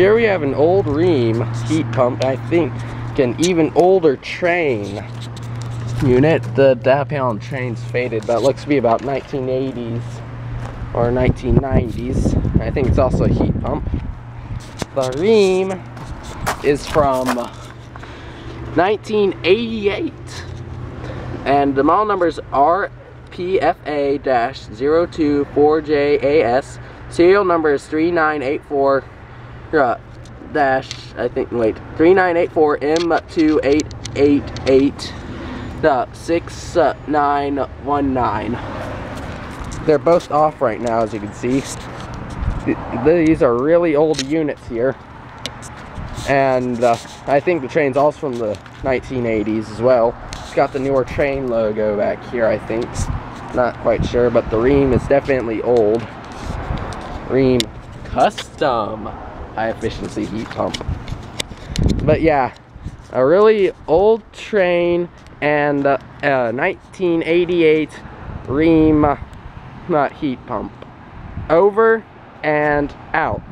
Here we have an old Rheem heat pump. I think an even older Trane unit. The panel Trane's faded, but looks to be about 1980s or 1990s. I think it's also a heat pump. The Rheem is from 1988 and the model numbers are PFA-024JAS. Serial number is 3984 dash, I think, wait, 3984 M2888 uh, 6919. They're both off right now, as you can see. These are really old units here. And uh, I think the Trane's also from the 1980s as well. It's got the newer Trane logo back here, I think. Not quite sure, but the Rheem is definitely old. Rheem Custom high efficiency heat pump. But yeah, a really old Trane and a, a 1988 Rheem not heat pump. Over and out.